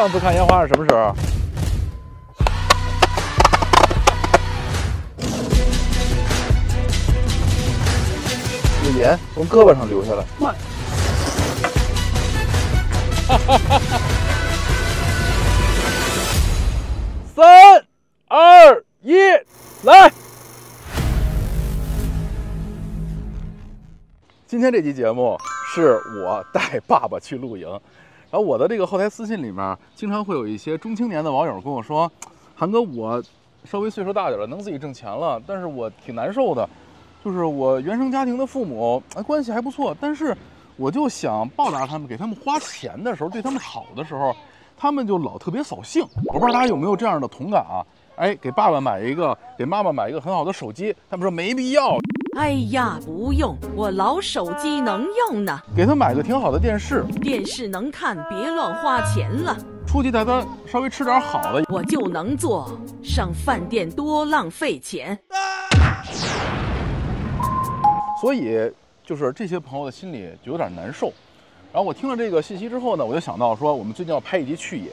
上次看烟花是什么时候？这盐从胳膊上流下来。慢。三、二、一，来！今天这期节目是我带爸爸去露营，然后我的这个后台私信里面，经常会有一些中青年的网友跟我说：“韩哥，我稍微岁数大点了，能自己挣钱了，但是我挺难受的，就是我原生家庭的父母关系还不错，但是我就想报答他们，给他们花钱的时候，对他们好的时候。”他们就老特别扫兴，我不知道大家有没有这样的同感啊？哎，给爸爸买一个，给妈妈买一个很好的手机，他们说没必要。哎呀，不用，我老手机能用呢。给他买个挺好的电视，电视能看，别乱花钱了。出去带他稍微吃点好的，我就能做。上饭店多浪费钱。所以，就是这些朋友的心里就有点难受。然后我听了这个信息之后呢，我就想到说，我们最近要拍一集去野，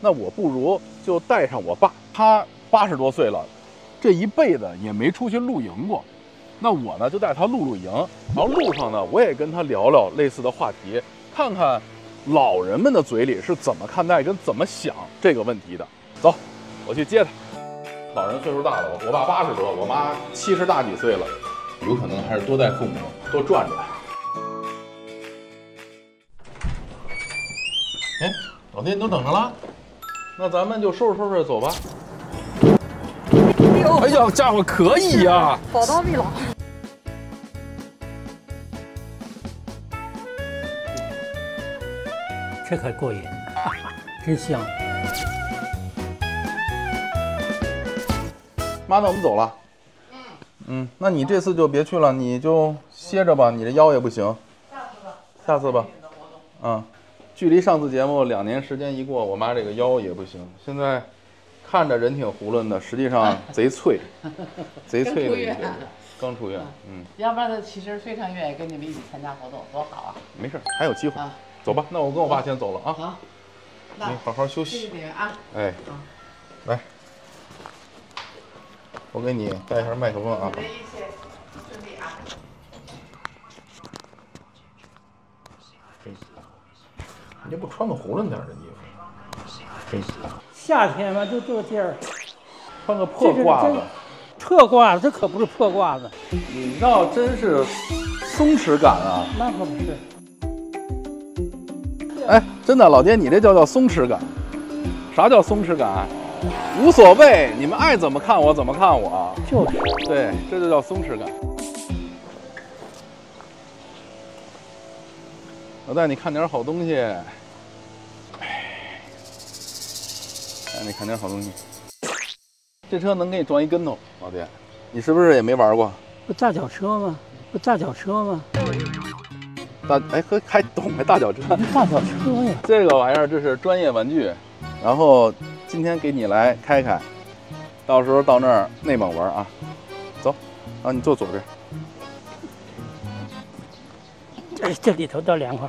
那我不如就带上我爸，他八十多岁了，这一辈子也没出去露营过，那我呢就带他露露营，然后路上呢我也跟他聊聊类似的话题，看看老人们的嘴里是怎么看待跟怎么想这个问题的。走，我去接他。老人岁数大了，我爸八十多，我妈七十大几岁了，有可能还是多带父母多转转。哎，老弟，你都等着了，那咱们就收拾收拾走吧。哎呀，家伙可以呀！宝刀未老，这可过瘾，真香。妈，那我们走了。嗯嗯，那你这次就别去了，你就歇着吧，你这腰也不行。下次吧。下次吧。嗯。距离上次节目两年时间一过，我妈这个腰也不行。现在看着人挺囫囵的，实际上 贼脆，贼脆的一个。刚出院，嗯。要不然他其实非常愿意跟你们一起参加活动，多好啊！没事，还有机会。走吧，那我跟我爸先走了啊。好。你好好休息。谢谢你啊。哎。来，我给你带一下麦克风啊。你不穿个囫囵点的衣服？真行。夏天嘛，就这地儿。穿个破褂子。破褂子，这可不是破褂子。你倒真是松弛感啊！那可不是。哎，真的，老爹，你这叫叫松弛感。啥叫松弛感？无所谓，你们爱怎么看我怎么看我。就是。对，这就叫松弛感。我带你看点好东西。带你看点好东西。这车能给你撞一跟头，老爹，你是不是也没玩过？不大脚车吗？不大脚车吗？大哎，还还懂还大脚车？大脚车呀！这个玩意儿这是专业玩具，然后今天给你来开开，到时候到那儿内蒙玩啊。走，啊，你坐左边。这这里头倒凉快。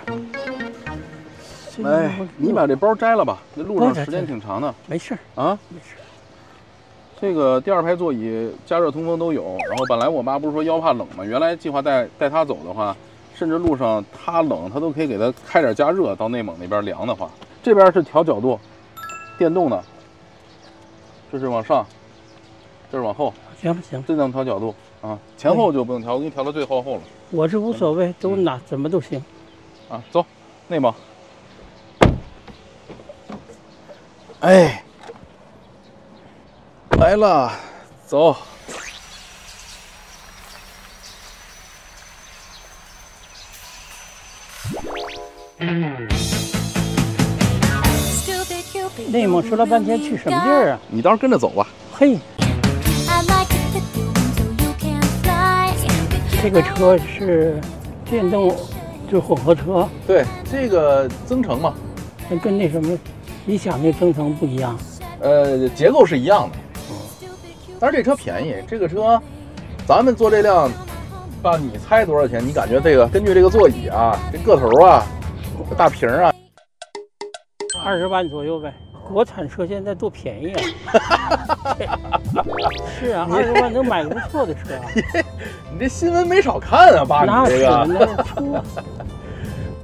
哎，你把这包摘了吧，这路上时间挺长的。没事啊，没事。这个第二排座椅加热通风都有。然后本来我妈不是说腰怕冷吗？原来计划带带她走的话，甚至路上它冷，它都可以给它开点加热。到内蒙那边凉的话，这边是调角度，电动的。这是往上，这是往后。行行？这能调角度啊，前后就不用调，我给你调到最后后了。我是无所谓，都哪怎么都行。啊，走，内蒙。哎，来了，走。内蒙说了半天去什么地儿啊？你到时候跟着走吧。嘿，这个车是电动，就混合车。对，这个增程嘛，跟那什么。理想那增程不一样，呃，结构是一样的，嗯但是这车便宜。这个车，咱们坐这辆，爸，你猜多少钱？你感觉这个根据这个座椅啊，这个头啊，这大屏啊，二十万左右呗。国产车现在多便宜啊！是啊，二十万能买个不错的车啊。你这新闻没少看啊，爸，这个。车，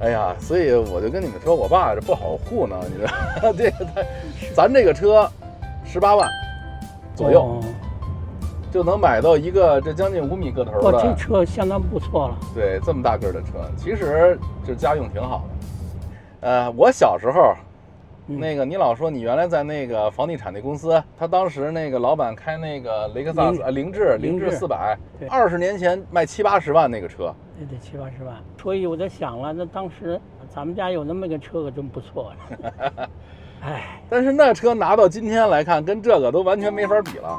哎呀，所以我就跟你们说，我爸这不好糊弄，你知道，这个他，咱这个车十八万左右、哦就能买到一个这将近五米个头的哇，这，车相当不错了。对，这么大个儿的车，其实这家用挺好的。呃，我小时候，嗯那个你老说你原来在那个房地产那公司，他当时那个老板开那个雷克萨斯凌呃凌志凌凌志志四百对，二十年前卖七八十万那个车，那得七八十万，所以我在想了，那当时咱们家有那么个车可真不错了。哎，但是那车拿到今天来看，跟这个都完全没法比了。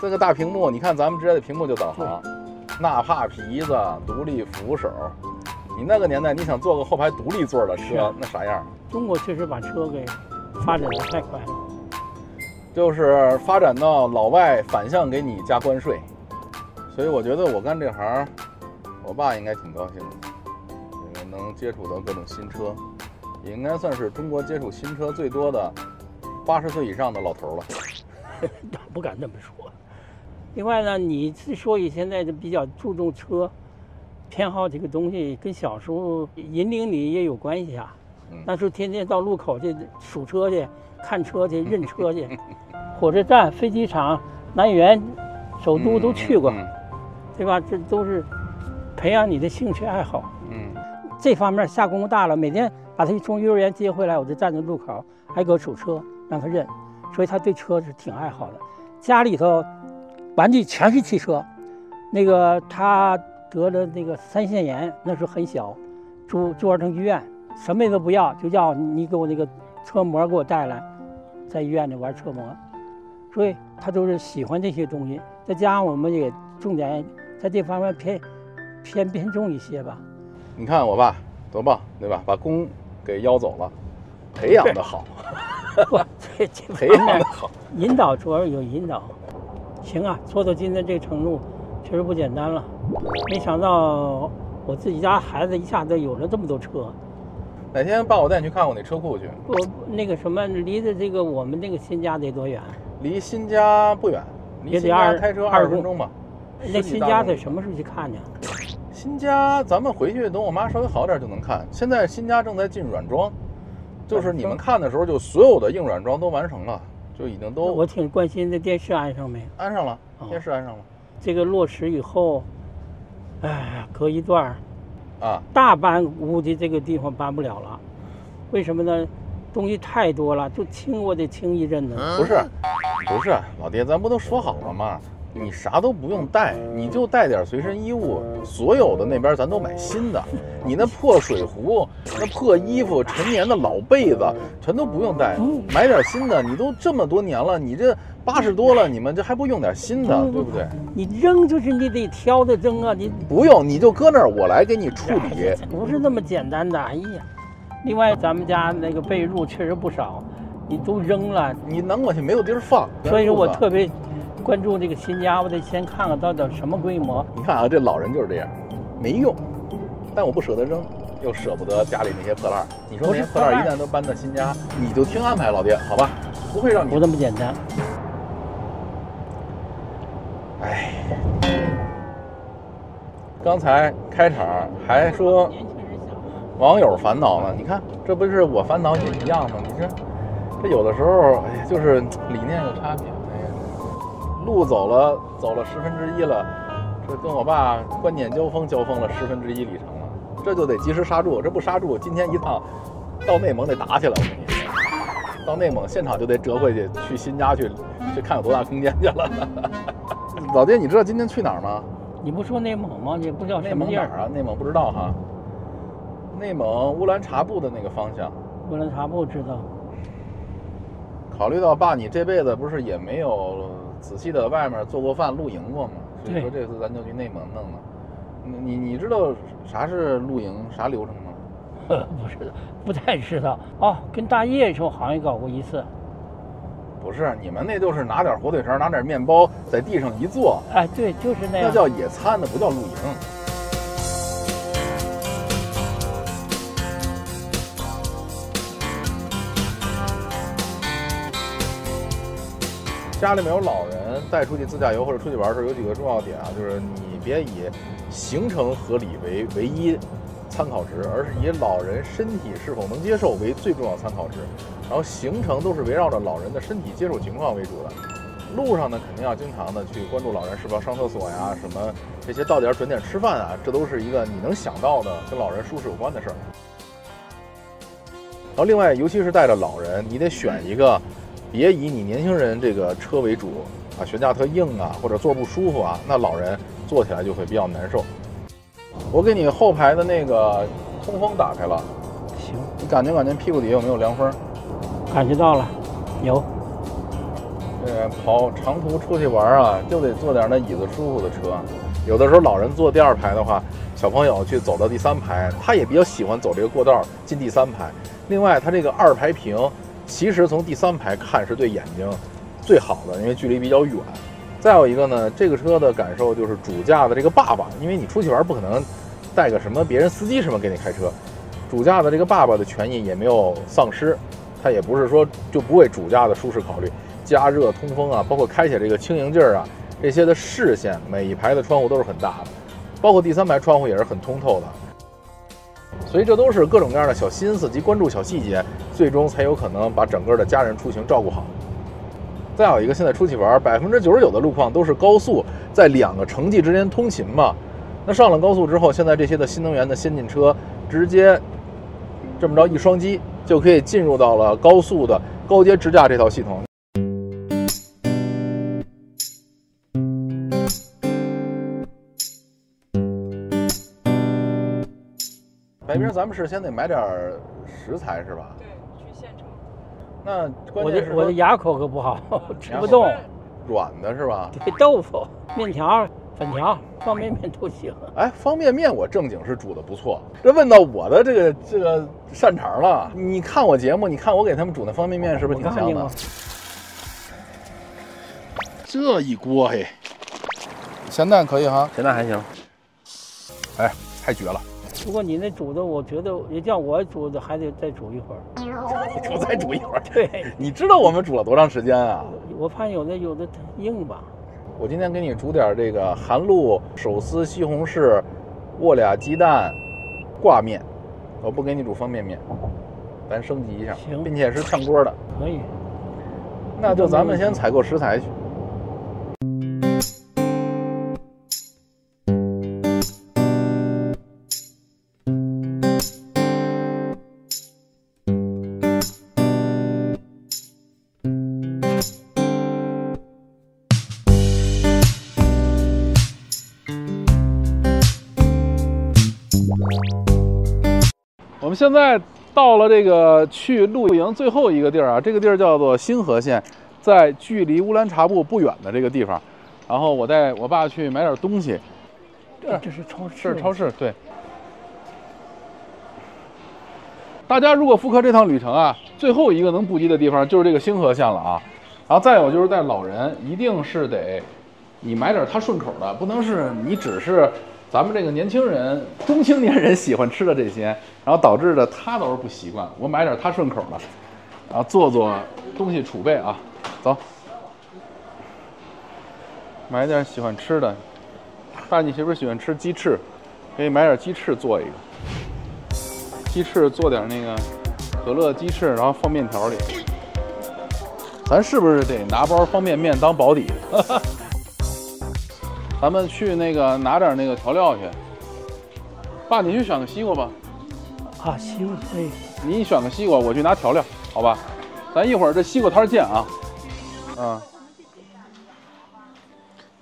这个大屏幕，你看咱们直接的屏幕就导航，纳帕皮子、独立扶手。你那个年代，你想坐个后排独立座的车啊，那啥样？中国确实把车给发展的太快了。就是发展到老外反向给你加关税，所以我觉得我干这行，我爸应该挺高兴的，因为能接触到各种新车，也应该算是中国接触新车最多的八十岁以上的老头了。不敢这么说。另外呢，你之所以现在就比较注重车，偏好这个东西，跟小时候引领你也有关系啊嗯。那时候天天到路口去数车去、看车去、认车去，火车站、飞机场、南园、首都都去过，嗯对吧？这都是培养你的兴趣爱好。嗯这方面下功夫大了，每天把他从幼儿园接回来，我就站在路口挨个数车，让他认，所以他对车是挺爱好的。家里头玩具全是汽车，那个他得了那个腮腺炎，那时候很小，住住儿童医院，什么也都不要，就要你给我那个车模给我带来，在医院里玩车模，所以他都是喜欢这些东西。再加上我们也重点在这方面偏偏偏重一些吧。你看我爸多棒，对吧？把弓给邀走了，培养的好，不，这这培养的好。引导主要有引导。行啊，做到今天这个程度，确实不简单了。没想到我自己家孩子一下子有了这么多车。哪天爸我带你去看我那车库去，我那个什么，离着这个我们那个新家得多远？离新家不远，离新也得二家开车二十分钟吧。那新家得什么时候去看呢？新家咱们回去等我妈稍微好点就能看。现在新家正在进软装，就是你们看的时候，就所有的硬软装都完成了，就已经都我挺关心这电视安上没？安上了，哦电视安上了这个落实以后，哎呀，隔一段儿啊。大搬估计这个地方搬不了了。为什么呢？东西太多了，就清我得清一阵子。不是，不是，老爹，咱不都说好了吗？你啥都不用带，你就带点随身衣物，所有的那边咱都买新的。你那破水壶、那破衣服、陈年的老被子，全都不用带，买点新的。你都这么多年了，你这八十多了，你们这还不用点新的，对不对？你扔就是你得挑着扔啊，你不用，你就搁那儿，我来给你处理。不是那么简单的。哎呀，另外咱们家那个被褥确实不少，你都扔了，你拿过去没有地儿放，所以说我特别关注这个新家，我得先看看到底什么规模。你看啊，这老人就是这样，没用，但我不舍得扔，又舍不得家里那些破烂儿。你说那些破烂儿一旦都搬到新家，你就听安排，老爹，好吧？不会让你不那么简单。哎，刚才开场还说网友烦恼呢，你看这不是我烦恼也一样吗？你这这有的时候，哎呀，就是理念有差别。路走了走了十分之一了，这跟我爸观点交锋交锋了十分之一里程了，这就得及时刹住，这不刹住，今天一趟到内蒙得打起来，我跟你说，到内蒙现场就得折回去，去新家去去看有多大空间去了。老爹，你知道今天去哪儿吗？你不说内蒙吗？你不知道内？蒙哪儿啊？内蒙不知道哈。内蒙乌兰察布的那个方向。乌兰察布知道。考虑到爸，你这辈子不是也没有仔细的外面做过饭露营过嘛？所以说这次咱就去内蒙弄弄。你你知道啥是露营啥流程吗？呃，不知道，不太知道。哦，跟大叶时候好像搞过一次。不是，你们那就是拿点火腿肠，拿点面包，在地上一坐，哎，对，就是那样。那叫野餐，那不叫露营。家里面有老人带出去自驾游或者出去玩的时候，有几个重要点啊，就是你别以行程合理为唯一参考值，而是以老人身体是否能接受为最重要参考值。然后行程都是围绕着老人的身体接受情况为主的。路上呢，肯定要经常的去关注老人是否要上厕所呀，什么这些到点准点吃饭啊，这都是一个你能想到的跟老人舒适有关的事儿。然后另外，尤其是带着老人，你得选一个，别以你年轻人这个车为主啊，悬架特硬啊，或者坐不舒服啊，那老人坐起来就会比较难受。我给你后排的那个通风打开了，行，你感觉感觉屁股底下有没有凉风？感觉到了，有。这个跑长途出去玩啊，就得坐点那椅子舒服的车。有的时候老人坐第二排的话，小朋友去走到第三排，他也比较喜欢走这个过道进第三排。另外，它这个二排屏，其实从第三排看是对眼睛最好的，因为距离比较远。再有一个呢，这个车的感受就是主驾的这个爸爸，因为你出去玩不可能带个什么别人司机什么给你开车，主驾的这个爸爸的权益也没有丧失，他也不是说就不为主驾的舒适考虑，加热、通风啊，包括开起来这个轻盈劲儿啊，这些的视线，每一排的窗户都是很大的，包括第三排窗户也是很通透的。所以这都是各种各样的小心思及关注小细节，最终才有可能把整个的家人出行照顾好。再有一个，现在出去玩，百分之九十九的路况都是高速在两个城际之间通勤嘛。那上了高速之后，现在这些的新能源的先进车，直接这么着一双击，就可以进入到了高速的高阶智驾这套系统。白冰，咱们是先得买点儿食材是吧？对，去县城。那关我键是我的牙口可不好，吃不动。软的是吧？对，豆腐、面条、粉条、方便面都行。哎，方便面我正经是煮的不错，这问到我的这个这个擅长了。你看我节目，你看我给他们煮那方便面是不是挺香的？这一锅嘿，咸蛋可以哈，咸蛋还行。哎，太绝了！不过你那煮的，我觉得也叫我煮的，还得再煮一会儿。我再煮一会儿。对，你知道我们煮了多长时间啊？我怕有的有的硬吧。我今天给你煮点这个韩露手撕西红柿，握俩鸡蛋，挂面。我不给你煮方便面，咱升级一下，行并且是炝锅的。可以，那就咱们先采购食材去。们现在到了这个去露营最后一个地儿啊，这个地儿叫做新河县，在距离乌兰察布不远的这个地方。然后我带我爸去买点东西，这这是超市。这是超市，对。大家如果复刻这趟旅程啊，最后一个能不及的地方就是这个星河县了啊。然后再有就是带老人，一定是得你买点他顺口的，不能是你只是咱们这个年轻人、中青年人喜欢吃的这些，然后导致的他倒是不习惯。我买点他顺口的，然后做做东西储备啊。走，买点喜欢吃的。爸，你是不是喜欢吃鸡翅？可以买点鸡翅做一个。鸡翅做点那个可乐鸡翅，然后放面条里。咱是不是得拿包方便面当保底？咱们去那个拿点那个调料去。爸，你去选个西瓜吧。啊，西瓜可以。你选个西瓜，我去拿调料，好吧？咱一会儿这西瓜摊儿见啊。嗯。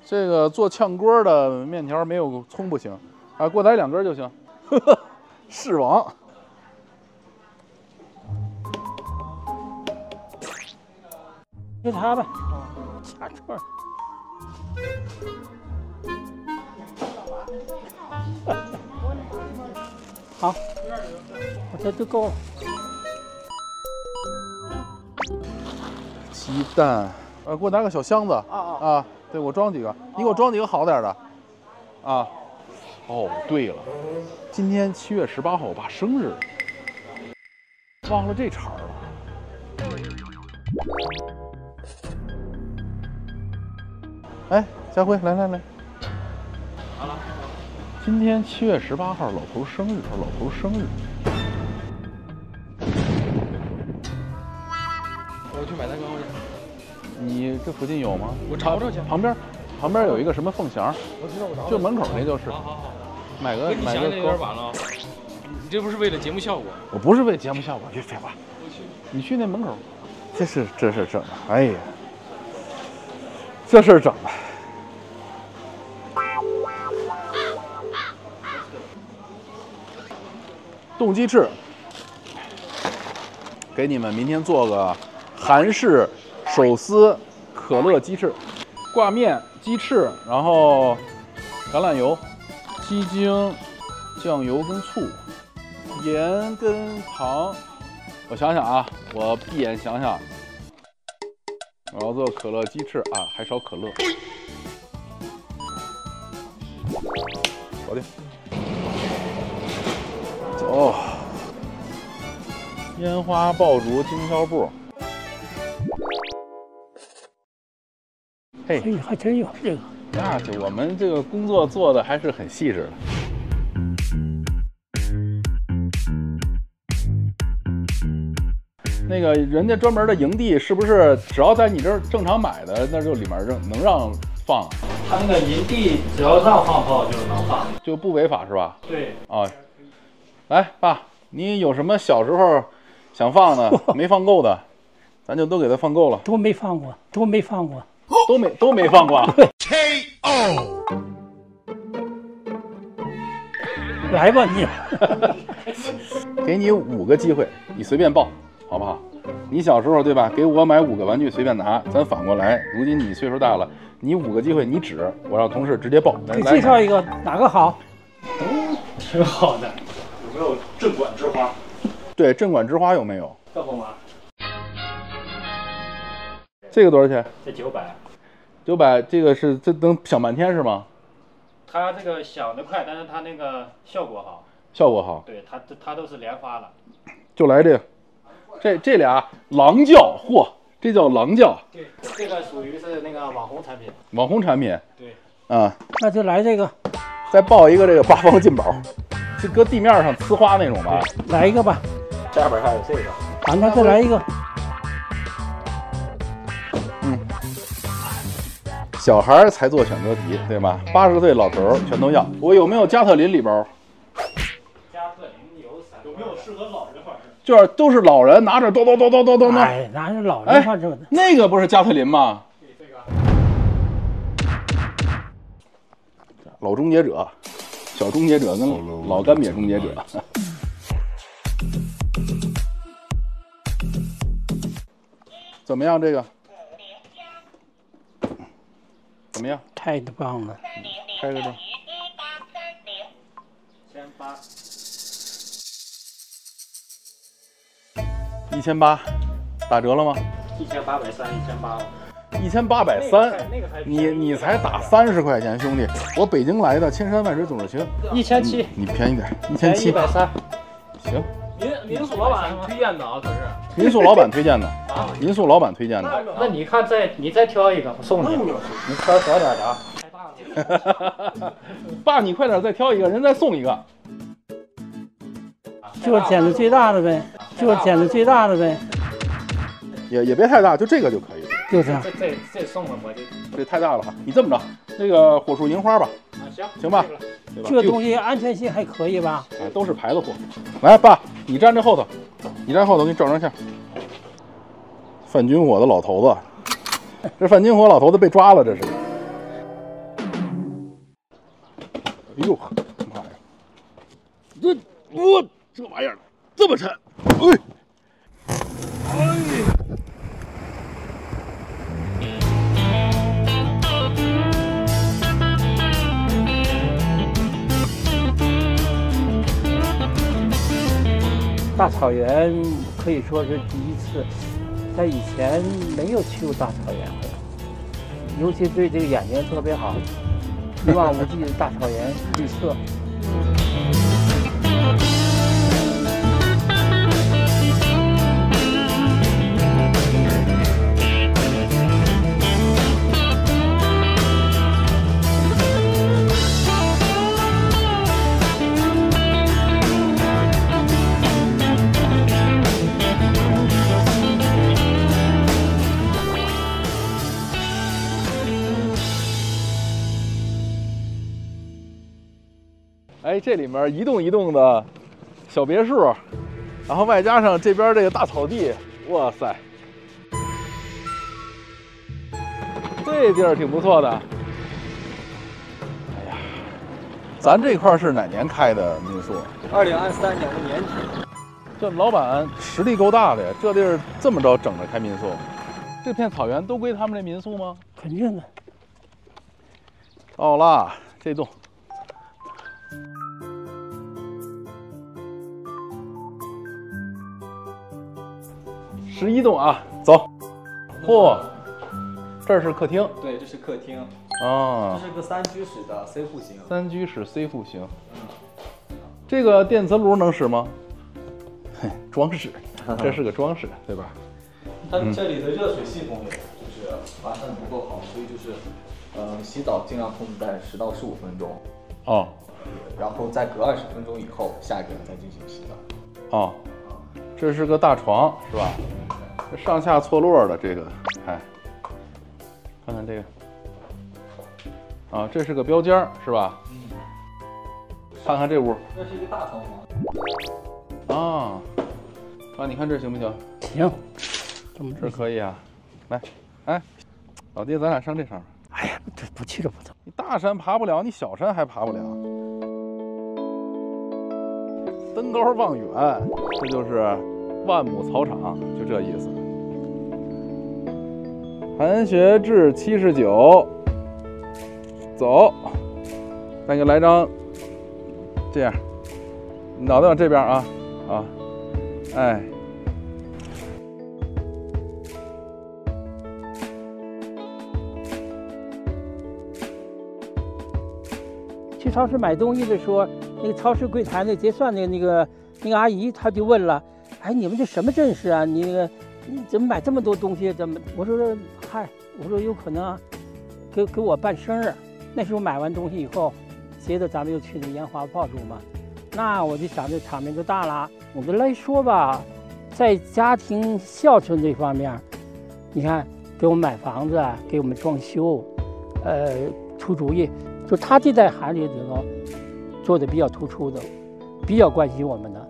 这个做炝锅的面条没有葱不行，啊，给我来两根就行。呵呵，是王。就它吧，掐串儿。好，我这就够了。鸡蛋，呃，给我拿个小箱子。啊啊啊！对，我装几个，你给我装几个好点的。啊。哦，对了，今天七月十八号我爸生日，忘了这茬儿了。哎，家辉，来来来。今天七月十八号，老头生日，老头生日。我去买蛋糕去。你这附近有吗？我找找去旁边，旁边有一个什么凤祥，我知道，我找就门口那就是。好好好，买个买个有点。晚了。你这不是为了节目效果？我不是为节目效果，别废话。你去那门口，这是这是整的，哎呀，这事儿整的。冻鸡翅，给你们明天做个韩式手撕可乐鸡翅，挂面、鸡翅，然后橄榄油、鸡精、酱油跟醋。盐跟糖，我想想啊，我闭眼想想，我要做可乐鸡翅啊，还少可乐，搞定，走，烟花爆竹经销部，嘿，哎，还真有这个。那就我们这个工作做的还是很细致的。那个人家专门的营地是不是只要在你这儿正常买的，那就里面让能让放，他那个营地只要让放炮就能放。就不违法是吧？对，啊，来爸，你有什么小时候想放的 没放够的，咱就都给他放够了，都没放过，都没放过。都没都没放过啊。来吧你，给你五个机会，你随便报，好不好？你小时候对吧？给我买五个玩具随便拿，咱反过来，如今你岁数大了，你五个机会你指，我让同事直接报。来给来介绍一个哪个好？都挺好的。有没有镇馆之花？对，镇馆之花有没有？这不吗？这个多少钱？这九百，九百，这个是这能响半天是吗？它这个响得快，但是它那个效果好。效果好，对，它它都是连发的。就来这个。这这俩狼叫，嚯，这叫狼叫，对，这个属于是那个网红产品。网红产品对，啊。那就来这个，再报一个这个八方进宝，就搁地面上呲花那种吧。来一个吧。下边还有这个。啊，那再来一个。嗯小孩才做选择题，对吧？八十岁老头全都要。我有没有加特林礼包？加特林有散。有没有适合老人玩的？就是都是老人拿着咚咚咚咚咚咚咚。哎，拿着老哎人放这个？那个不是加特林吗？这个。老终结者，小终结者跟老干瘪终结者。怎么样？这个怎么样？太棒了！开个这。千八。一千八，打折了吗？一千八百三，一千八千八百三，你你才打三十块钱，兄弟！我北京来的，千山万水总是情。一千七，你便宜点，一千七一，百三。行。民民宿老板推荐的啊，可是。民宿老板推荐的啊，民宿老板推荐的。那你看再你再挑一个，我送你。你挑小点的啊。太大了。爸，你快点再挑一个，人再送一个。就是捡的最大的呗，就是捡的最大的呗，也也别太大，就这个就可以。就这样。这这这送了我这这太大了哈，你这么着，那个火树银花吧，啊行行吧这个对吧？这东西安全性还可以吧？哎都是牌子货。来，爸，你站这后头，你站后头，给你照张相。范军火的老头子，这范军火老头子被抓了，这是。哎呦，妈呀！这我这玩意儿这么沉，哎，哎。大草原可以说是第一次，在以前没有去过大草原，尤其对这个眼睛特别好，一望无际的大草原绿色。哎，这里面一栋一栋的小别墅，然后外加上这边这个大草地，哇塞，这地儿挺不错的。哎呀，咱这块儿是哪年开的民宿？二零二三年的年底，这老板实力够大的呀，这地儿这么着整着开民宿，这片草原都归他们这民宿吗？肯定的。到啦，这栋。十一栋啊，走。嚯，这是客厅对，这是客厅，啊这，是个三居室的 C 户型。三居室 C 户型。这个电磁炉能使吗？嘿，装饰，这是个装饰，对吧？它这里的热水系统也就是完善的不够好，所以就是，呃，洗澡尽量控制在十到十五分钟，哦然后再隔二十分钟以后，下一个人再进行洗澡。哦，这是个大床是吧？这上下错落的这个，哎，看看这个，啊，这是个标间是吧？嗯看看这屋这是一个大床房，啊，啊，你看这行不行？行，这么这可以啊，来，哎，老弟，咱俩上这上面。哎呀，这不去这不走。你大山爬不了，你小山还爬不了。登高望远，这就是万亩草场，就这意思。韩学志七十九，走，再给来张，这样，脑袋往这边啊啊，哎，去超市买东西的时候，那个超市柜台那结算的那个那个阿姨，她就问了：“哎，你们这什么阵势啊？你那个你怎么买这么多东西？怎么？”我说：“嗨，我说有可能啊，给给我办生日。那时候买完东西以后，接着咱们又去那烟花爆竹嘛，那我就想这场面就大了。我们来说吧，在家庭孝顺这方面，你看给我们买房子，给我们装修，呃，出主意。”就他这代孩子里头做的比较突出的，比较关心我们的。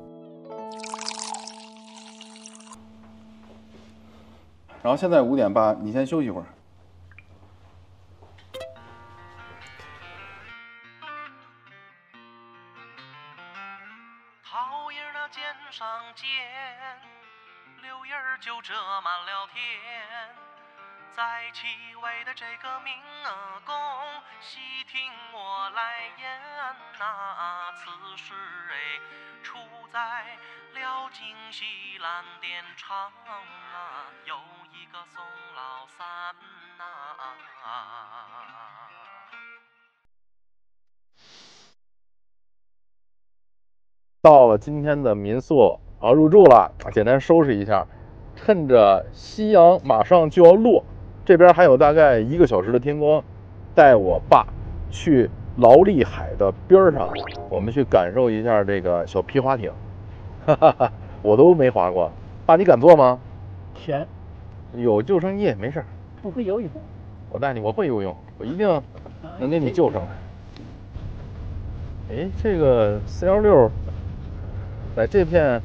然后现在五点半，你先休息会儿。桃叶儿那肩上肩，柳叶儿就遮满了天。在七位的这个明宫，细听我来言呐、此事哎，出在了京西蓝靛厂啊，有个宋老三呐、到了今天的民宿啊，入住了，简单收拾一下。趁着夕阳马上就要落，这边还有大概一个小时的天光，带我爸去劳力海的边上，我们去感受一下这个小皮划艇。哈哈哈，我都没划过，爸你敢坐吗？钱有救生衣，没事儿，不会游泳，我带你，我会游泳，我一定能给你救上来。哎，这个四幺六在这片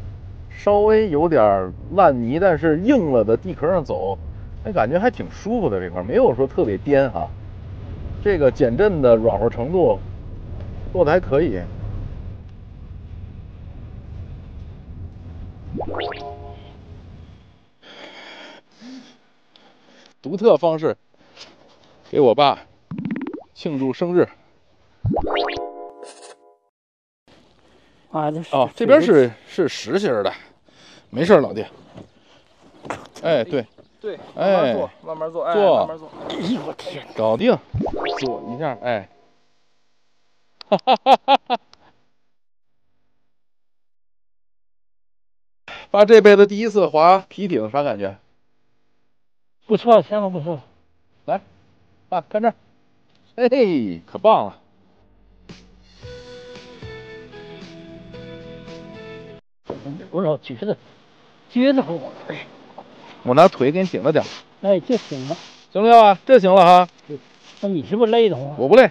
稍微有点烂泥，但是硬了的地壳上走，哎，感觉还挺舒服的。这块没有说特别颠哈，这个减震的软和程度做的还可以。独特方式给我爸庆祝生日啊，这哦，这边是是实心儿的，没事儿，老弟。哎，对，对，哎坐慢做，慢慢做，哎，做慢慢坐。哎呦我天，搞定，坐一下，哎，哈哈哈哈哈！爸这辈子第一次滑皮艇，啥感觉？不错，相当不错。来，爸看这儿，嘿嘿，可棒了！我老觉得撅得好，哎，我拿腿给你顶着点，哎，这行了。行了啊？这行了哈，那你是不是累的慌？我不累。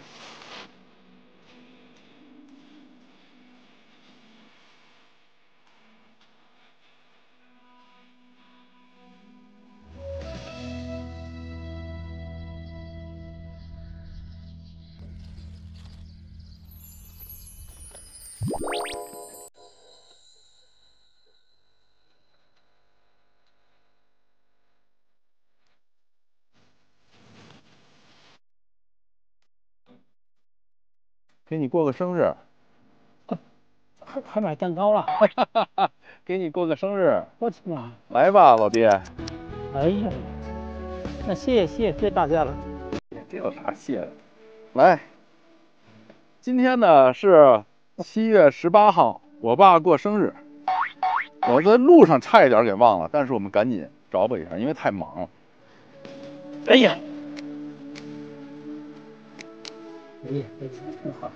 给你过个生日，还还买蛋糕了，给你过个生日，我的妈！来吧，老爹。哎呀，那谢谢谢谢大家了。这有啥谢的？来，今天呢是七月十八号，我爸过生日。我在路上差一点给忘了，但是我们赶紧找补一下，因为太忙了。哎呀，哎呀，这真好。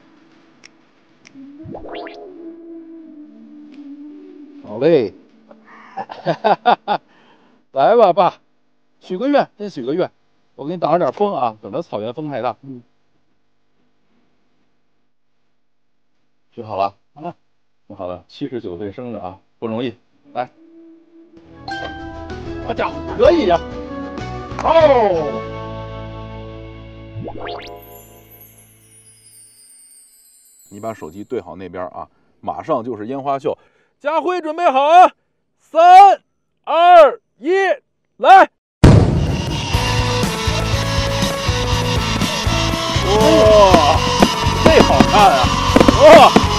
好嘞，来吧，爸，许个愿，先许个愿。我给你挡着点风啊，等着草原风太大。嗯，许好了，好了，挺好的，七十九岁生日啊，不容易。来，好家伙，可以呀、哦。你把手机对好那边啊，马上就是烟花秀。家辉准备好啊，三、二、一，来！哇，这好看啊！哇，哇！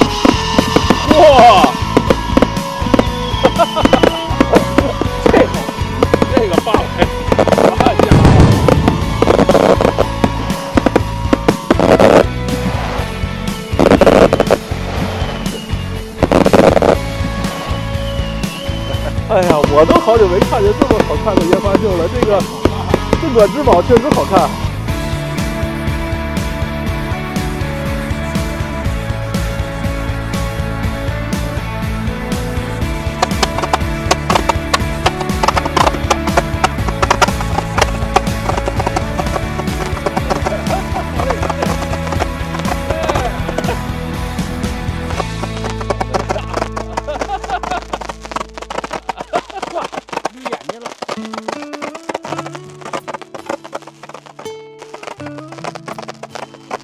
哎呀，我都好久没看见这么好看的烟花秀了。这个镇馆之宝确实好看。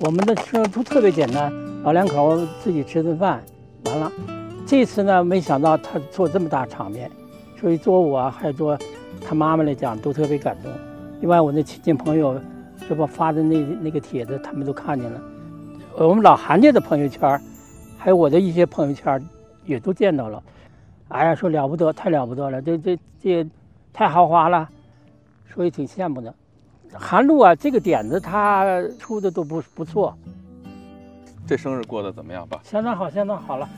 我们的吃都特别简单，老两口自己吃顿饭，完了。这次呢，没想到他做这么大场面，所以做我还有做他妈妈来讲都特别感动。另外，我那亲戚朋友这不发的那那个帖子，他们都看见了。我们老韩家的朋友圈，还有我的一些朋友圈，也都见到了。哎呀，说了不得，太了不得了，这这这太豪华了，所以挺羡慕的。韩露啊，这个点子他出的都不不错，这生日过得怎么样，吧？相当好，相当好了。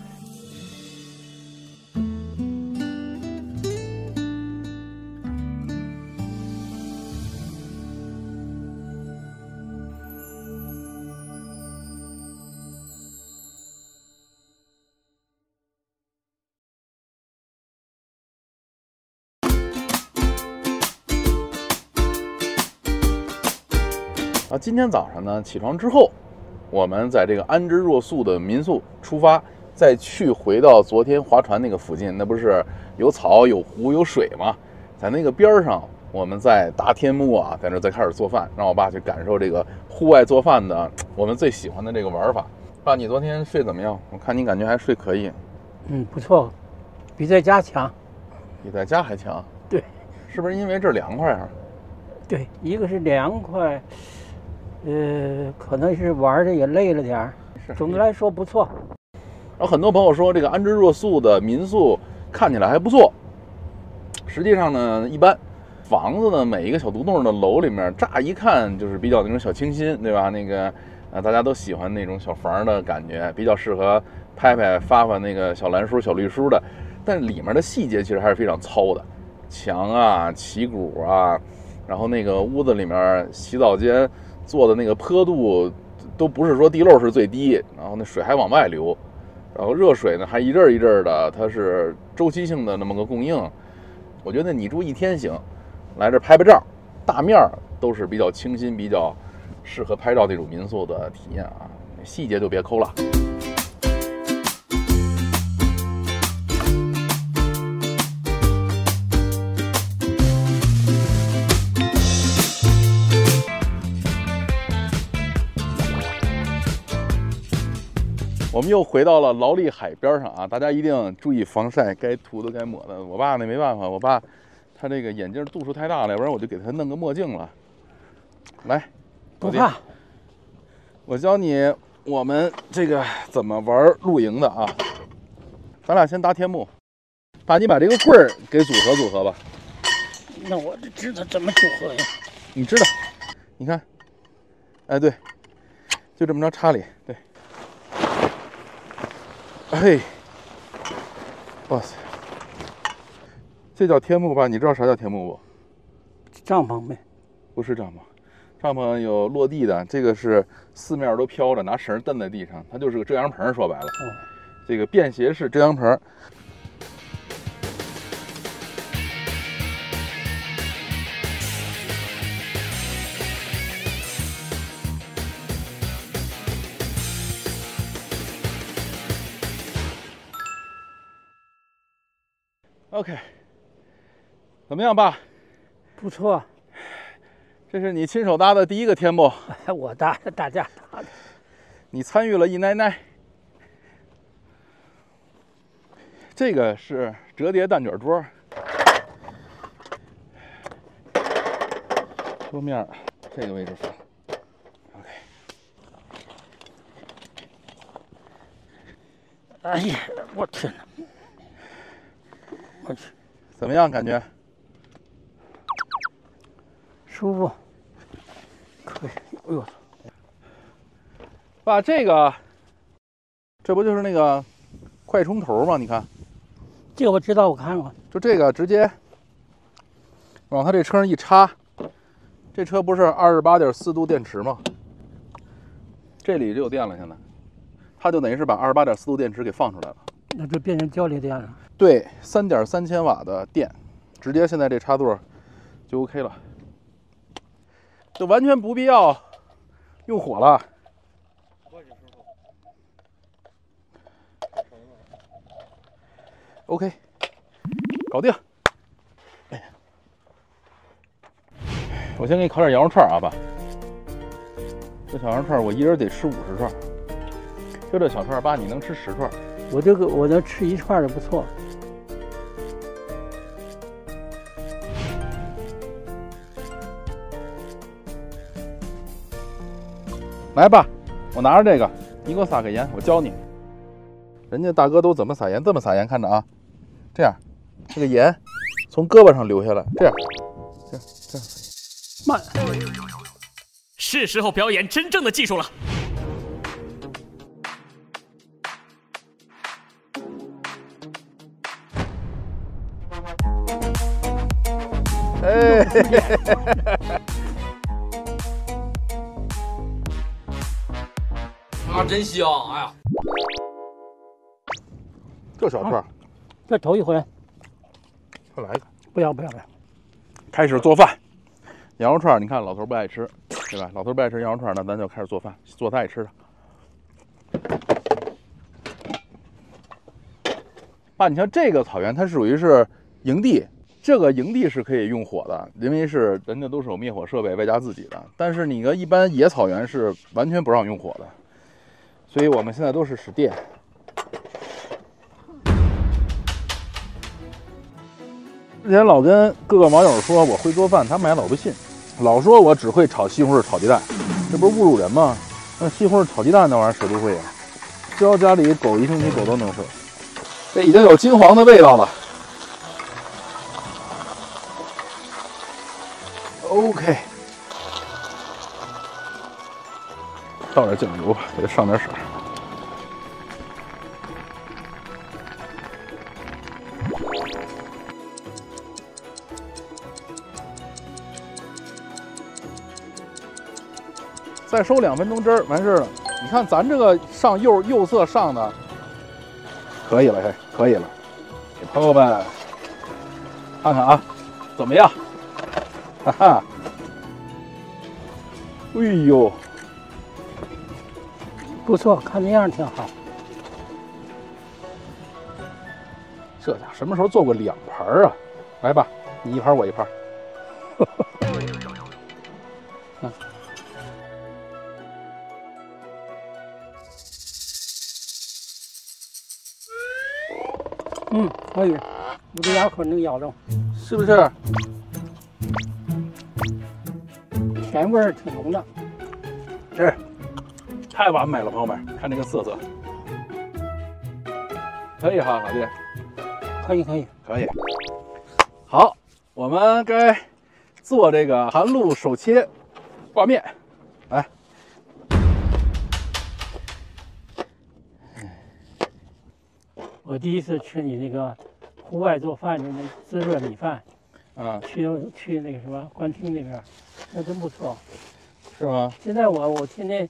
啊，今天早上呢，起床之后，我们在这个安之若素的民宿出发，再去回到昨天划船那个附近，那不是有草、有湖、有水吗？在那个边儿上，我们在搭天幕啊，在那再开始做饭，让我爸去感受这个户外做饭的我们最喜欢的这个玩法。爸，你昨天睡怎么样？我看你感觉还睡可以，嗯，不错，比在家强。比在家还强。对，是不是因为这儿凉快啊？对，一个是凉快，呃，可能是玩的也累了点儿。是总的来说不错。然后很多朋友说这个安之若素的民宿看起来还不错，实际上呢一般。房子呢，每一个小独栋的楼里面，乍一看就是比较那种小清新，对吧？那个啊，大家都喜欢那种小房的感觉，比较适合拍拍发发那个小蓝书、小绿书的。但里面的细节其实还是非常糙的，墙啊、旗鼓啊，然后那个屋子里面洗澡间做的那个坡度都不是说地漏是最低，然后那水还往外流，然后热水呢还一阵一阵的，它是周期性的那么个供应。我觉得你住一天行，来这拍拍照，大面儿都是比较清新、比较适合拍照这种民宿的体验啊，细节就别抠了。我们又回到了劳力海边上啊，大家一定注意防晒，该涂的该抹的。我爸那没办法，我爸他这个眼镜度数太大了，要不然我就给他弄个墨镜了。来，老弟不怕，我教你我们这个怎么玩露营的啊？咱俩先搭天幕，爸，你把这个棍儿给组合组合吧。那我这知道怎么组合呀。你知道？你看，哎，对，就这么着插里，对。嘿，哇塞，这叫天幕吧？你知道啥叫天幕不？帐篷呗。不是帐篷，帐篷有落地的，这个是四面都飘着，拿绳蹬在地上，它就是个遮阳棚。说白了，哦这个便携式遮阳棚。OK，怎么样，爸？不错，这是你亲手搭的第一个天幕，哎，我搭的，大家搭的。你参与了一奶奶。这个是折叠蛋卷桌，桌面这个位置放。OK，哎呀，我天哪！我去，怎么样？感觉？舒服。可以。哎呦，爸，这个，这不就是那个快充头吗？你看，这个我知道，我看过。就这个直接往他这车上一插，这车不是二十八点四度电池吗？这里就有电了，现在，它就等于是把二十八点四度电池给放出来了。那就变成交流电了。对，三点三千瓦的电，直接现在这插座就 OK 了，就完全不必要用火了。OK，搞定。哎呀，我先给你烤点羊肉串啊，爸。这小羊肉串我一人得吃五十串，就这小串，爸你能吃十串。我这个我能吃一串就不错。来吧，我拿着这个，你给我撒个盐，我教你。人家大哥都怎么撒盐？这么撒盐，看着啊，这样，这个盐从胳膊上流下来，这样，这样，这样。慢，是时候表演真正的技术了。啊，真香！哎呀，这小串儿，这头一回，再来一个。不要不要不要。开始做饭，羊肉串儿，你看老头儿不爱吃，对吧？老头儿不爱吃羊肉串儿，那咱就开始做饭，做他爱吃的。爸，你像这个草原，它属于是营地，这个营地是可以用火的，因为是人家都是有灭火设备，外加自己的。但是你个一般野草原是完全不让用火的，所以我们现在都是使电。之前老跟各个网友说我会做饭，他们还老不信，老说我只会炒西红柿炒鸡蛋，这不是侮辱人吗？那西红柿炒鸡蛋那玩意儿谁不会呀、教家里狗一星期狗都能会。这已经有金黄的味道了。OK，倒点酱油吧，给它上点色儿。再收两分钟汁儿，完事儿了。你看咱这个上釉釉色上的，可以了，嘿，可以了。给朋友们看看啊，怎么样？哈哈，哎呦，不错，看那样挺好。这家伙什么时候做过两盘儿啊？来吧，你一盘儿我一盘儿。嗯，可以，我这牙口能咬着，是不是？甜味儿挺浓的。是，太完美了，朋友们，看这个色泽，可以哈，老弟，可以可以。可以。好，我们该做这个韩露手切挂面，来，我第一次吃你那个户外做饭的那自热米饭，啊，去去那个什么官厅那边儿，那真不错。是吗？现在我我天天，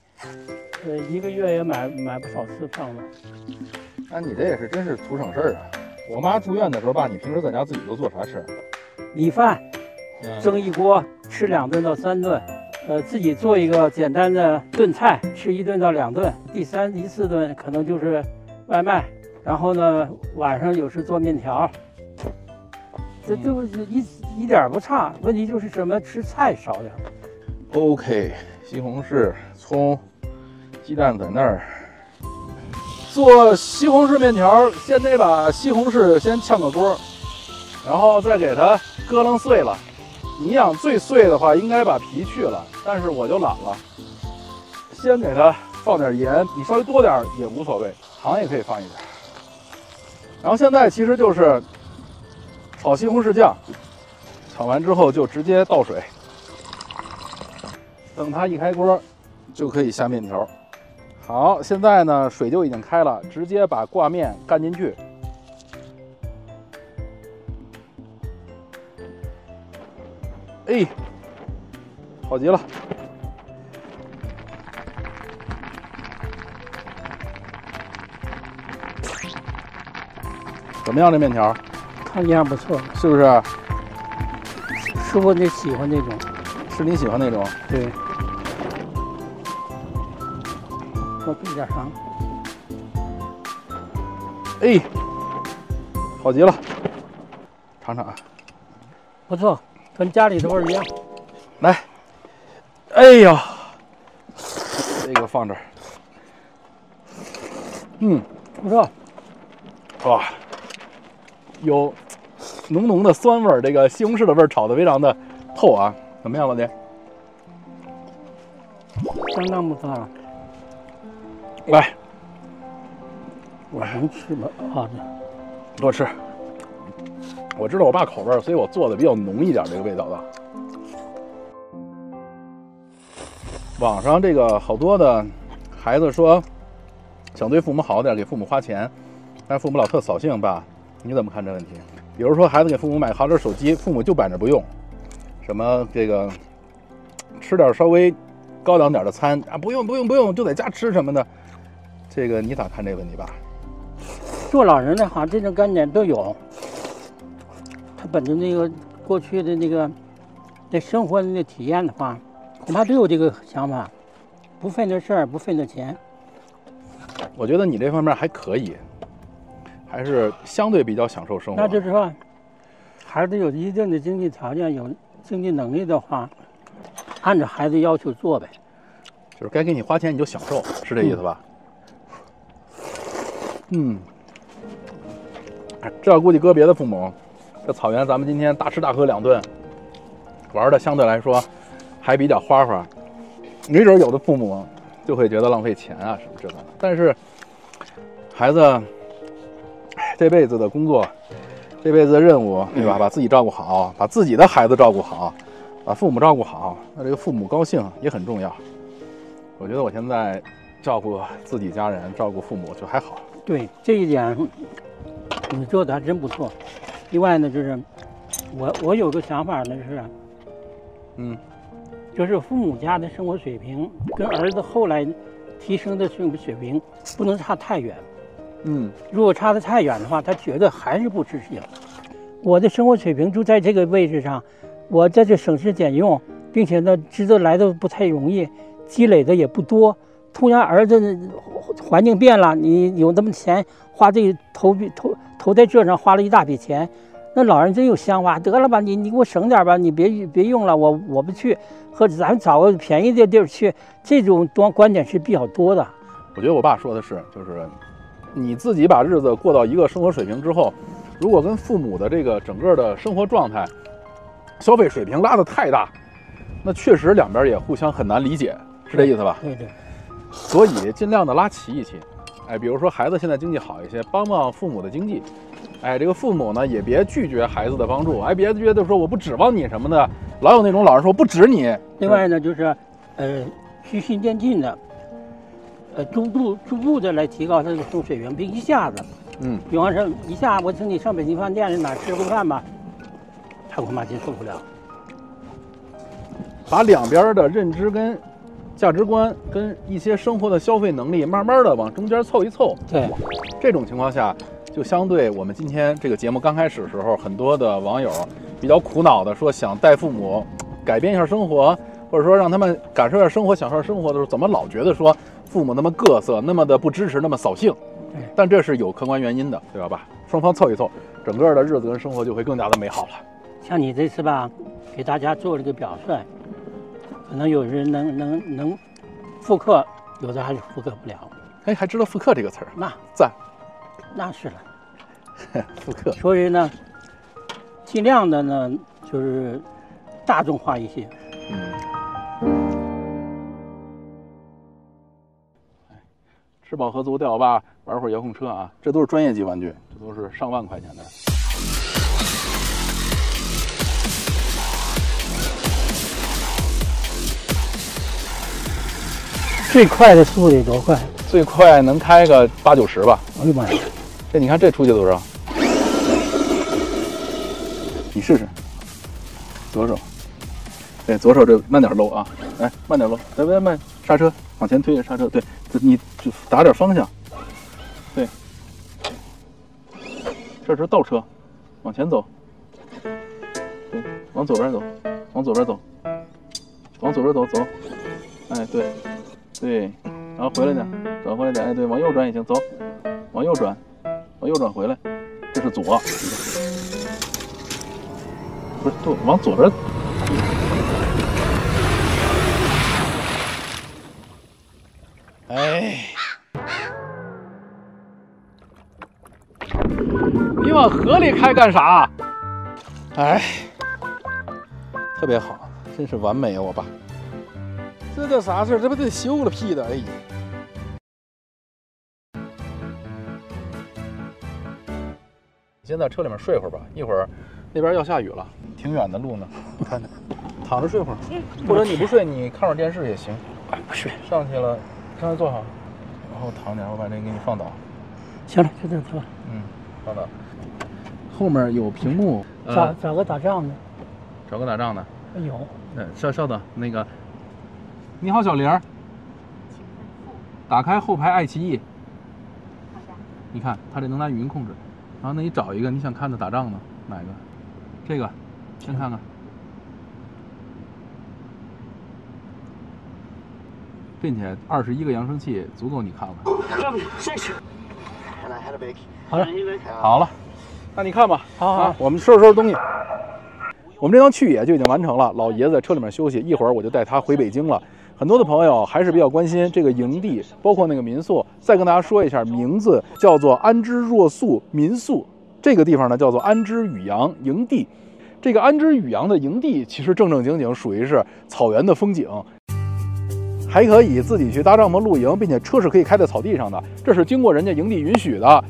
呃，一个月也买买不少次票呢。那你这也是真是图省事儿啊！我妈住院的时候，爸，你平时在家自己都做啥吃？米饭嗯蒸一锅，吃两顿到三顿，呃，自己做一个简单的炖菜，吃一顿到两顿，第三、第四顿可能就是外卖。然后呢，晚上有时做面条，这嗯都是一一点不差。问题就是什么，吃菜少点。OK，西红柿、葱、鸡蛋在那儿。做西红柿面条，先得把西红柿先炝个锅，然后再给它咯楞碎了。你想最碎的话，应该把皮去了，但是我就懒了，先给它放点盐，你稍微多点也无所谓，糖也可以放一点。然后现在其实就是炒西红柿酱，炒完之后就直接倒水。等它一开锅，就可以下面条。好，现在呢水就已经开了，直接把挂面干进去。哎，好极了！怎么样？这面条看样不错，是不是？是我那喜欢那种。是你喜欢那种？对，多备点糖。哎，好极了！尝尝啊，不错，跟家里的味儿一样。来，哎呀，这个放这儿，嗯，不错，哇，有浓浓的酸味儿，这个西红柿的味儿炒的非常的透啊，怎么样，老弟？相当不错了。来，我能吃吗？好的，多吃。我知道我爸口味儿，所以我做的比较浓一点这个味道的。网上这个好多的孩子说想对父母好点，给父母花钱，但是父母老特扫兴吧？你怎么看这问题？比如说孩子给父母买好点手机，父母就摆着不用，什么这个吃点稍微高档点的餐啊，不用不用不用，就在家吃什么的，这个你咋看这个问题吧？做老人的哈，这种观念都有。他本着那个过去的那个那生活的那体验的话，恐怕都有这个想法，不费那事儿，不费那钱。我觉得你这方面还可以，还是相对比较享受生活。那就是说，孩子有一定的经济条件、有经济能力的话，按照孩子要求做呗。就是该给你花钱你就享受，是这意思吧？嗯，这要估计搁别的父母，这草原咱们今天大吃大喝两顿，玩的相对来说还比较花花，没准有的父母就会觉得浪费钱啊什么之类的。但是孩子哎这辈子的工作，这辈子的任务，对吧？把自己照顾好，把自己的孩子照顾好，把父母照顾好，那这个父母高兴也很重要。我觉得我现在照顾自己家人、照顾父母就还好。对这一点，你做的还真不错。另外呢，就是我我有个想法呢是，嗯，就是父母家的生活水平跟儿子后来提升的生活水平不能差太远。嗯，如果差得太远的话，他觉得还是不知行。我的生活水平就在这个位置上，我在这省吃俭用，并且呢，知道来的不太容易，积累的也不多。突然儿子环境变了，你有那么钱花这投投投在这上花了一大笔钱，那老人真有想法，得了吧，你你给我省点吧，你别别用了，我我不去，或者咱找个便宜的地儿去，这种观观点是比较多的。我觉得我爸说的是，就是你自己把日子过到一个生活水平之后，如果跟父母的这个整个的生活状态、消费水平拉得太大，那确实两边也互相很难理解，是这意思吧？对对。所以尽量的拉齐一齐。哎，比如说孩子现在经济好一些，帮帮父母的经济。哎，这个父母呢也别拒绝孩子的帮助，哎，别觉得说我不指望你什么的，老有那种老人说不指你。另外呢，就是呃循序渐进的，呃逐步逐步的来提高他这个生活水平，别一下子。嗯，比方说一下我请你上北京饭店里哪吃个饭吧，他恐怕接受不了。把两边的认知跟价值观跟一些生活的消费能力，慢慢的往中间凑一凑。对，这种情况下，就相对我们今天这个节目刚开始的时候，很多的网友比较苦恼的说，想带父母改变一下生活，或者说让他们感受一下生活、享受生活的时候，怎么老觉得说父母那么各色，那么的不支持，那么扫兴？对但这是有客观原因的，对吧？吧，双方凑一凑，整个的日子跟生活就会更加的美好了。像你这次吧，给大家做了个表率，可能有人能能能复刻，有的还是复刻不了。哎，还知道复刻这个词儿，那赞，那是了。复刻。所以呢，尽量的呢，就是大众化一些。嗯。吃饱喝足，带我爸玩会儿遥控车啊！这都是专业级玩具，这都是上万块钱的。最快的速度得多快？最快能开个八九十吧。哎呦妈呀！这你看这出去多少？你试试，左手，对，左手这慢点搂啊，来慢点搂，来来慢，刹车，往前推，刹车，对，你就打点方向，对，这是倒车，往前走，对，往左边走，往左边走，往左边走走，哎对，对，然后回来点，转回来点，哎对，往右转也行，走，往右转，往右转回来，这是左，不是对，往左边。哎，你往河里开干啥？哎，特别好，真是完美啊，我爸。这叫啥事儿？这不得修了屁的？哎呀！先在车里面睡会儿吧，一会儿那边要下雨了，挺远的路呢。你看看，躺着睡会儿，或者你不睡，你看会儿电视也行。不睡，上去了，上去坐好，然后躺点，我把这个给你放倒。行了，就这得了。嗯，放倒。后面有屏幕，找找个打仗的。找个打仗的。有。嗯，稍稍等，那个，你好，小玲儿。打开后排爱奇艺。你看，它这能拿语音控制。然后，那你找一个你想看的打仗的，哪个？这个，先看看。并且二十一个扬声器足够你看了。好了，好了，那你看吧。好好啊，我们收拾收拾东西。我们这趟去野就已经完成了，老爷子在车里面休息，一会儿我就带他回北京了。很多的朋友还是比较关心这个营地，包括那个民宿。再跟大家说一下，名字叫做安之若素民宿，这个地方呢叫做安之宇阳营地。这个安之宇阳的营地其实正正经经属于是草原的风景，还可以自己去搭帐篷露营，并且车是可以开在草地上的，这是经过人家营地允许的。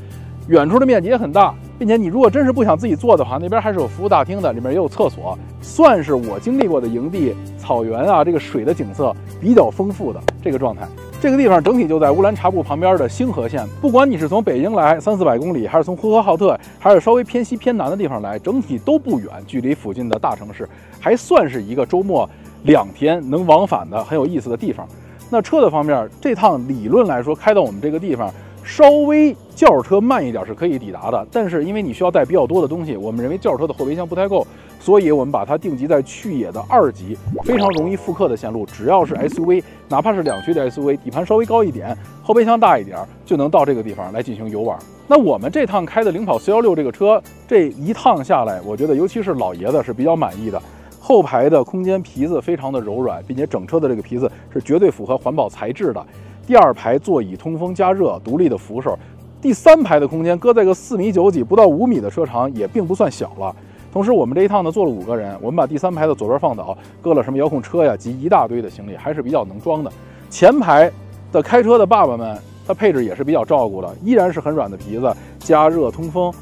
远处的面积也很大，并且你如果真是不想自己做的话，那边还是有服务大厅的，里面也有厕所，算是我经历过的营地草原啊，这个水的景色比较丰富的这个状态。这个地方整体就在乌兰察布旁边的星河县，不管你是从北京来三四百公里，还是从呼和浩特，还是稍微偏西偏南的地方来，整体都不远，距离附近的大城市，还算是一个周末两天能往返的很有意思的地方。那车的方面，这趟理论来说开到我们这个地方。稍微轿车慢一点是可以抵达的，但是因为你需要带比较多的东西，我们认为轿车的后备箱不太够，所以我们把它定级在去野的二级，非常容易复刻的线路。只要是 SUV，哪怕是两驱的 SUV，底盘稍微高一点，后备箱大一点，就能到这个地方来进行游玩。那我们这趟开的领跑 C 幺六这个车，这一趟下来，我觉得尤其是老爷子是比较满意的。后排的空间皮子非常的柔软，并且整车的这个皮子是绝对符合环保材质的。第二排座椅通风加热，独立的扶手。第三排的空间搁在个四米九几不到五米的车长也并不算小了。同时，我们这一趟呢坐了五个人，我们把第三排的左边放倒，搁了什么遥控车呀及一大堆的行李，还是比较能装的。前排的开车的爸爸们，它配置也是比较照顾的，依然是很软的皮子，加热通风，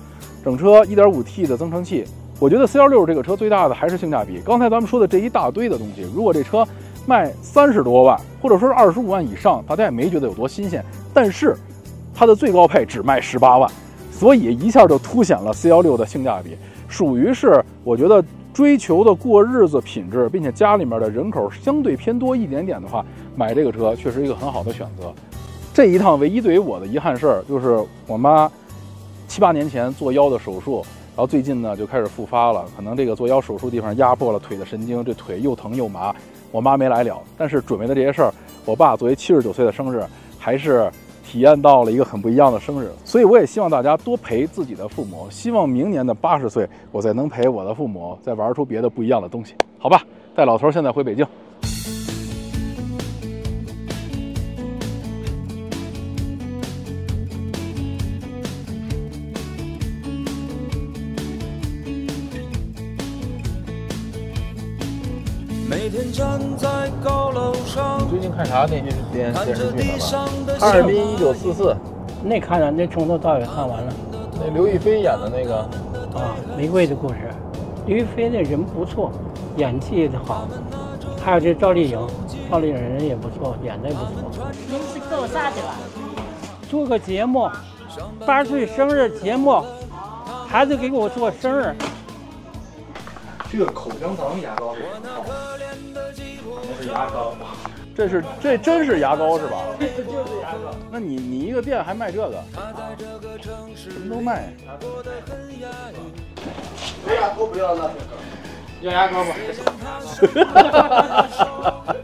整车 1.5T 的增程器。我觉得 C16 这个车最大的还是性价比。刚才咱们说的这一大堆的东西，如果这车卖三十多万，或者说是二十五万以上，大家也没觉得有多新鲜。但是它的最高配只卖十八万，所以一下就凸显了 C16 的性价比，属于是我觉得追求的过日子品质，并且家里面的人口相对偏多一点点的话，买这个车确实一个很好的选择。这一趟唯一对于我的遗憾事儿，就是我妈七八年前做腰的手术。然后最近呢就开始复发了，可能这个做腰手术地方压迫了腿的神经，这腿又疼又麻。我妈没来了，但是准备的这些事儿，我爸作为七十九岁的生日，还是体验到了一个很不一样的生日。所以我也希望大家多陪自己的父母，希望明年的八十岁，我再能陪我的父母再玩出别的不一样的东西，好吧？带老头现在回北京。站在高楼上，你最近看啥电视电电视剧了吧？哈尔滨一九四四，那看了，那从头到尾看完了。那刘亦菲演的那个啊，玫瑰的故事。刘亦菲那人不错，演技也好。还有这赵丽颖，赵丽颖人也不错，演的也不错。您是做啥去了？做个节目，八十岁生日节目，孩子给我做生日。这个口香糖牙膏是什么？那是牙膏，这是这真是牙膏是吧？这就是牙膏。那你你一个店还卖这个？什么都卖。要牙膏不要那要牙膏吧。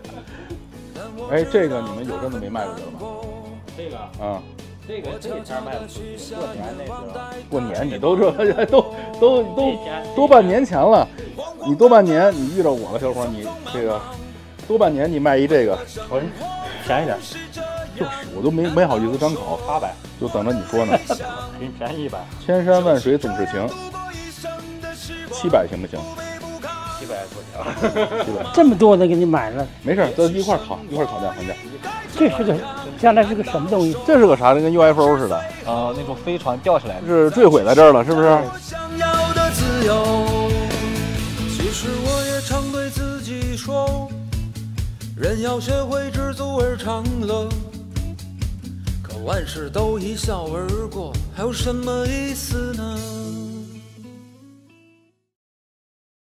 哎，这个你们有阵子没卖出去了吗？这个啊。这个这天卖不出去，过年那时候。过年你都这 都都都多半年前了，你多半年你遇到我了，小伙，你这个多半年你卖一这个，我便宜点。就是，我都没没好意思张口。八百，就等着你说呢。给你便宜一百。千山万水总是情，七百行不行？七百不行。七百。这么多的给你买了，没事，咱一块讨一块讨价还价。这是个，将来是个什么东西？这是个啥？跟 UFO 似的。啊，那种飞船掉下来，是坠毁在这儿了，是不是？想要的自由。其实我也常对自己说，人要学会知足而常乐。可万事都一笑而过，还有什么意思呢？